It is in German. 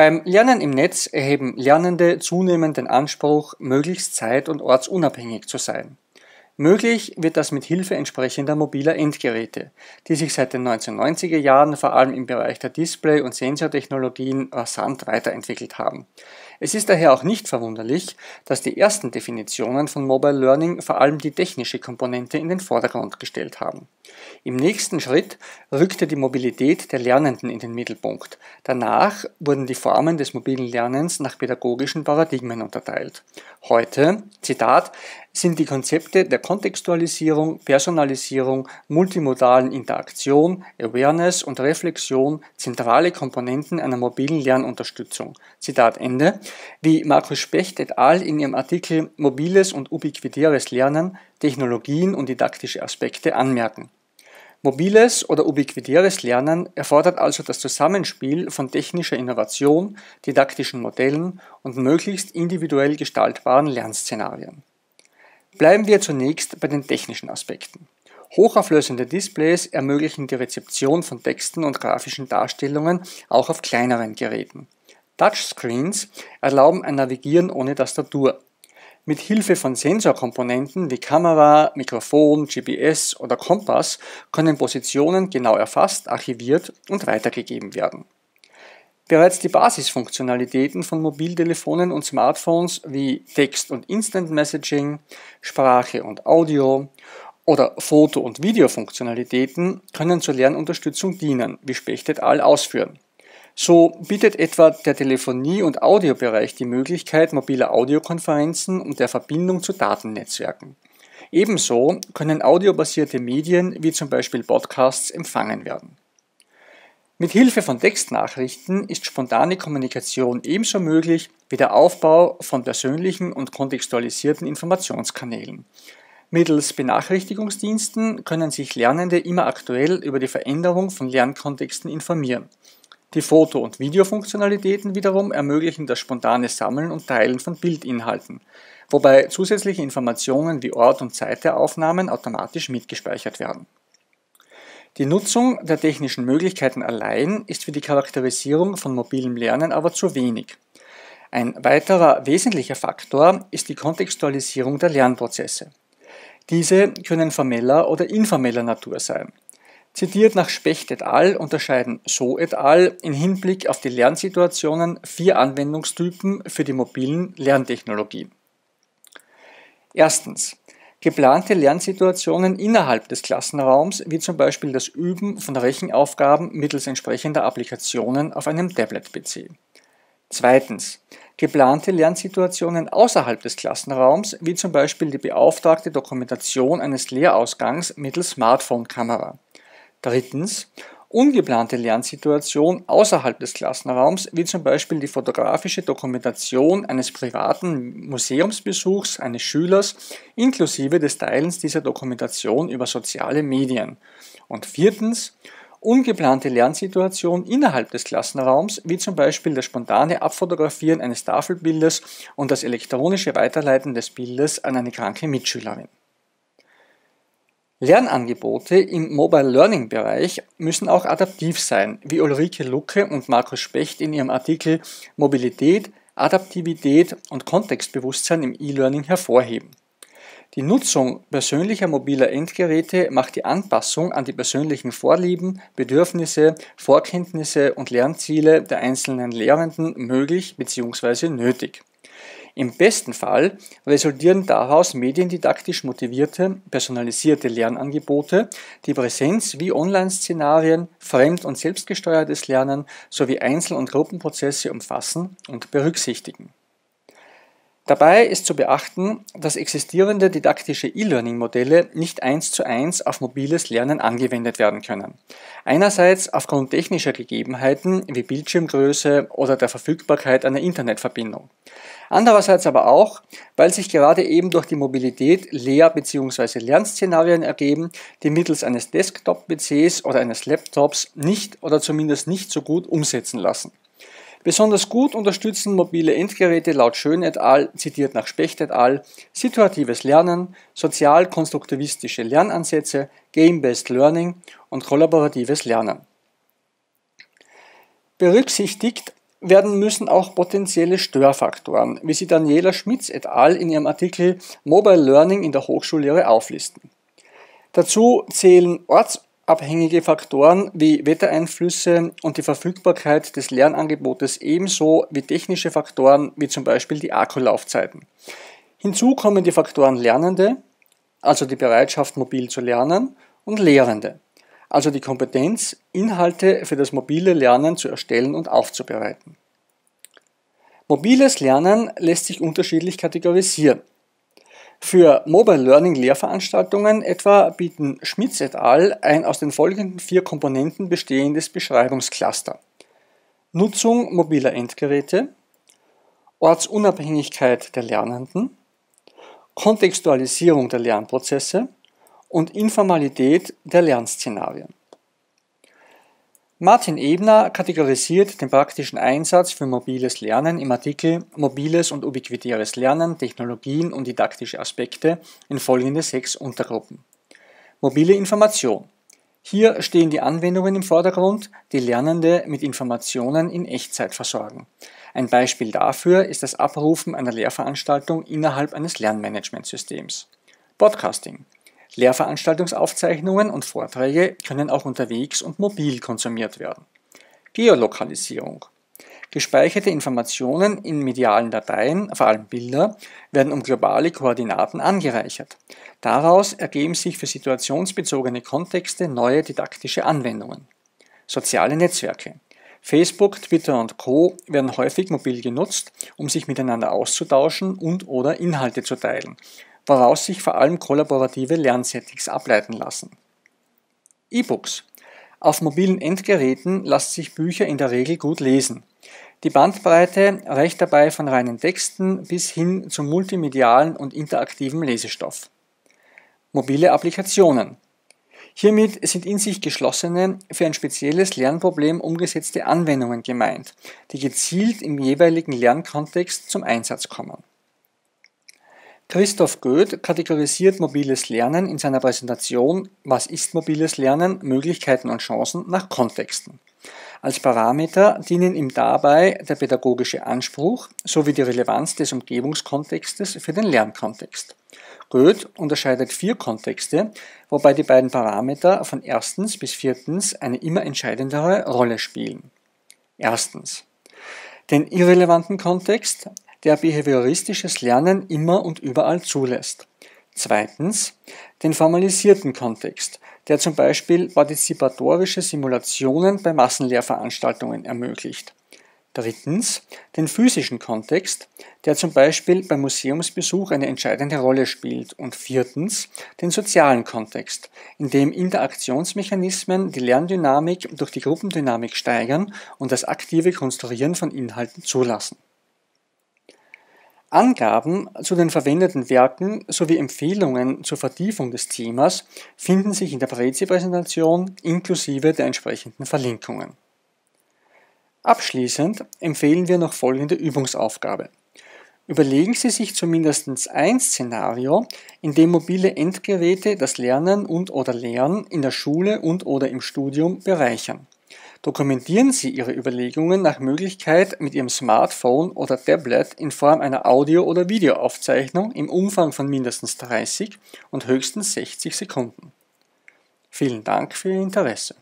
Beim Lernen im Netz erheben Lernende zunehmend den Anspruch, möglichst zeit- und ortsunabhängig zu sein. Möglich wird das mit Hilfe entsprechender mobiler Endgeräte, die sich seit den 1990er Jahren vor allem im Bereich der Display- und Sensortechnologien rasant weiterentwickelt haben. Es ist daher auch nicht verwunderlich, dass die ersten Definitionen von Mobile Learning vor allem die technische Komponente in den Vordergrund gestellt haben. Im nächsten Schritt rückte die Mobilität der Lernenden in den Mittelpunkt. Danach wurden die Formen des mobilen Lernens nach pädagogischen Paradigmen unterteilt. Heute, Zitat, sind die Konzepte der Kontextualisierung, Personalisierung, multimodalen Interaktion, Awareness und Reflexion zentrale Komponenten einer mobilen Lernunterstützung. Zitat Ende, wie Markus Specht et al. in ihrem Artikel Mobiles und ubiquitäres Lernen, Technologien und didaktische Aspekte anmerken. Mobiles oder ubiquitäres Lernen erfordert also das Zusammenspiel von technischer Innovation, didaktischen Modellen und möglichst individuell gestaltbaren Lernszenarien. Bleiben wir zunächst bei den technischen Aspekten. Hochauflösende Displays ermöglichen die Rezeption von Texten und grafischen Darstellungen auch auf kleineren Geräten. Touchscreens erlauben ein Navigieren ohne Tastatur. Mit Hilfe von Sensorkomponenten wie Kamera, Mikrofon, GPS oder Kompass können Positionen genau erfasst, archiviert und weitergegeben werden. Bereits die Basisfunktionalitäten von Mobiltelefonen und Smartphones wie Text- und Instant Messaging, Sprache und Audio oder Foto- und Videofunktionalitäten können zur Lernunterstützung dienen, wie Specht et al. ausführen. So bietet etwa der Telefonie- und Audiobereich die Möglichkeit mobiler Audiokonferenzen und der Verbindung zu Datennetzwerken. Ebenso können audiobasierte Medien wie zum Beispiel Podcasts empfangen werden. Mit Hilfe von Textnachrichten ist spontane Kommunikation ebenso möglich wie der Aufbau von persönlichen und kontextualisierten Informationskanälen. Mittels Benachrichtigungsdiensten können sich Lernende immer aktuell über die Veränderung von Lernkontexten informieren. Die Foto- und Videofunktionalitäten wiederum ermöglichen das spontane Sammeln und Teilen von Bildinhalten, wobei zusätzliche Informationen wie Ort und Zeit der Aufnahmen automatisch mitgespeichert werden. Die Nutzung der technischen Möglichkeiten allein ist für die Charakterisierung von mobilem Lernen aber zu wenig. Ein weiterer wesentlicher Faktor ist die Kontextualisierung der Lernprozesse. Diese können formeller oder informeller Natur sein. Zitiert nach Specht et al. unterscheiden So et al. in Hinblick auf die Lernsituationen vier Anwendungstypen für die mobilen Lerntechnologien. Erstens. Geplante Lernsituationen innerhalb des Klassenraums, wie zum Beispiel das Üben von Rechenaufgaben mittels entsprechender Applikationen auf einem Tablet-PC. Zweitens. Geplante Lernsituationen außerhalb des Klassenraums, wie zum Beispiel die beauftragte Dokumentation eines Lehrausgangs mittels Smartphone-Kamera. Drittens, ungeplante Lernsituation außerhalb des Klassenraums, wie zum Beispiel die fotografische Dokumentation eines privaten Museumsbesuchs eines Schülers inklusive des Teilens dieser Dokumentation über soziale Medien. Und viertens, ungeplante Lernsituation innerhalb des Klassenraums, wie zum Beispiel das spontane Abfotografieren eines Tafelbildes und das elektronische Weiterleiten des Bildes an eine kranke Mitschülerin. Lernangebote im Mobile Learning Bereich müssen auch adaptiv sein, wie Ulrike Lucke und Markus Specht in ihrem Artikel Mobilität, Adaptivität und Kontextbewusstsein im E-Learning hervorheben. Die Nutzung persönlicher mobiler Endgeräte macht die Anpassung an die persönlichen Vorlieben, Bedürfnisse, Vorkenntnisse und Lernziele der einzelnen Lehrenden möglich bzw. nötig. Im besten Fall resultieren daraus mediendidaktisch motivierte, personalisierte Lernangebote, die Präsenz- wie Online-Szenarien, fremd- und selbstgesteuertes Lernen sowie Einzel- und Gruppenprozesse umfassen und berücksichtigen. Dabei ist zu beachten, dass existierende didaktische E-Learning-Modelle nicht eins zu eins auf mobiles Lernen angewendet werden können. Einerseits aufgrund technischer Gegebenheiten wie Bildschirmgröße oder der Verfügbarkeit einer Internetverbindung. Andererseits aber auch, weil sich gerade eben durch die Mobilität Lehr- bzw. Lernszenarien ergeben, die mittels eines Desktop-PCs oder eines Laptops nicht oder zumindest nicht so gut umsetzen lassen. Besonders gut unterstützen mobile Endgeräte laut Schön et al., zitiert nach Specht et al., situatives Lernen, sozial-konstruktivistische Lernansätze, Game-Based Learning und kollaboratives Lernen. Berücksichtigt werden müssen auch potenzielle Störfaktoren, wie sie Daniela Schmitz et al. in ihrem Artikel Mobile Learning in der Hochschullehre auflisten. Dazu zählen ortsabhängige Faktoren wie Wettereinflüsse und die Verfügbarkeit des Lernangebotes ebenso wie technische Faktoren wie zum Beispiel die Akkulaufzeiten. Hinzu kommen die Faktoren Lernende, also die Bereitschaft mobil zu lernen, und Lehrende, also die Kompetenz, Inhalte für das mobile Lernen zu erstellen und aufzubereiten. Mobiles Lernen lässt sich unterschiedlich kategorisieren. Für Mobile Learning Lehrveranstaltungen etwa bieten Schmitz et al. ein aus den folgenden vier Komponenten bestehendes Beschreibungscluster. Nutzung mobiler Endgeräte, Ortsunabhängigkeit der Lernenden, Kontextualisierung der Lernprozesse und Informalität der Lernszenarien. Martin Ebner kategorisiert den praktischen Einsatz für mobiles Lernen im Artikel Mobiles und ubiquitäres Lernen, Technologien und didaktische Aspekte in folgende sechs Untergruppen. Mobile Information. Hier stehen die Anwendungen im Vordergrund, die Lernende mit Informationen in Echtzeit versorgen. Ein Beispiel dafür ist das Abrufen einer Lehrveranstaltung innerhalb eines Lernmanagementsystems. Podcasting. Lehrveranstaltungsaufzeichnungen und Vorträge können auch unterwegs und mobil konsumiert werden. Geolokalisierung. Gespeicherte Informationen in medialen Dateien, vor allem Bilder, werden um globale Koordinaten angereichert. Daraus ergeben sich für situationsbezogene Kontexte neue didaktische Anwendungen. Soziale Netzwerke. Facebook, Twitter und Co. werden häufig mobil genutzt, um sich miteinander auszutauschen und oder Inhalte zu teilen, woraus sich vor allem kollaborative Lernsettings ableiten lassen. E-Books. Auf mobilen Endgeräten lassen sich Bücher in der Regel gut lesen. Die Bandbreite reicht dabei von reinen Texten bis hin zum multimedialen und interaktiven Lesestoff. Mobile Applikationen. Hiermit sind in sich geschlossene, für ein spezielles Lernproblem umgesetzte Anwendungen gemeint, die gezielt im jeweiligen Lernkontext zum Einsatz kommen. Christoph Goeth kategorisiert mobiles Lernen in seiner Präsentation Was ist mobiles Lernen? Möglichkeiten und Chancen nach Kontexten. Als Parameter dienen ihm dabei der pädagogische Anspruch sowie die Relevanz des Umgebungskontextes für den Lernkontext. Goeth unterscheidet vier Kontexte, wobei die beiden Parameter von erstens bis viertens eine immer entscheidendere Rolle spielen. Erstens. Den irrelevanten Kontext, der behavioristisches Lernen immer und überall zulässt. Zweitens, den formalisierten Kontext, der zum Beispiel partizipatorische Simulationen bei Massenlehrveranstaltungen ermöglicht. Drittens, den physischen Kontext, der zum Beispiel beim Museumsbesuch eine entscheidende Rolle spielt. Und viertens, den sozialen Kontext, in dem Interaktionsmechanismen die Lerndynamik durch die Gruppendynamik steigern und das aktive Konstruieren von Inhalten zulassen. Angaben zu den verwendeten Werken sowie Empfehlungen zur Vertiefung des Themas finden sich in der Prezi-Präsentation inklusive der entsprechenden Verlinkungen. Abschließend empfehlen wir noch folgende Übungsaufgabe. Überlegen Sie sich zumindest ein Szenario, in dem mobile Endgeräte das Lernen und/oder Lehren in der Schule und/oder im Studium bereichern. Dokumentieren Sie Ihre Überlegungen nach Möglichkeit mit Ihrem Smartphone oder Tablet in Form einer Audio- oder Videoaufzeichnung im Umfang von mindestens 30 und höchstens 60 Sekunden. Vielen Dank für Ihr Interesse.